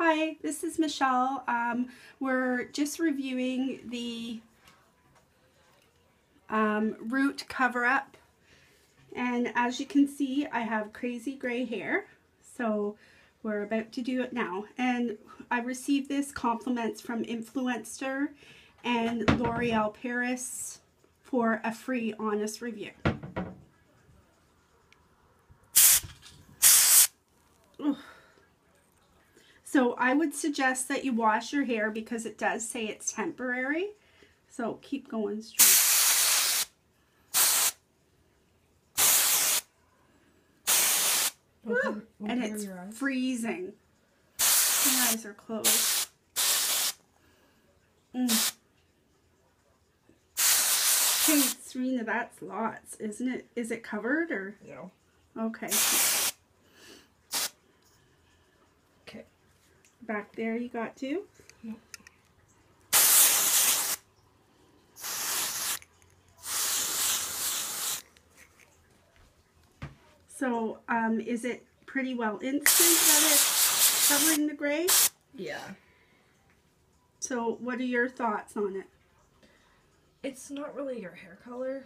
Hi, this is Michelle. Um, we're just reviewing the um, root cover up and as you can see I have crazy gray hair so we're about to do it now and I received this compliments from Influenster and L'Oreal Paris for a free honest review. So I would suggest that you wash your hair because it does say it's temporary. So keep going straight. And it's freezing. My eyes are closed. Mm. Hey, Serena, that's lots, isn't it? Is it covered or? No. Okay. Back there you got two? Yep. So, um, is it pretty well instant that it's covering the gray? Yeah. So, what are your thoughts on it? It's not really your hair color.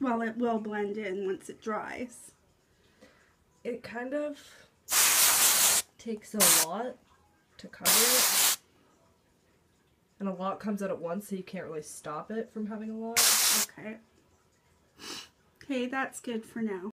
Well, it will blend in once it dries. It kind of takes a lot to cover it. And a lot comes out at once, so you can't really stop it from having a lot. Okay. Okay, that's good for now.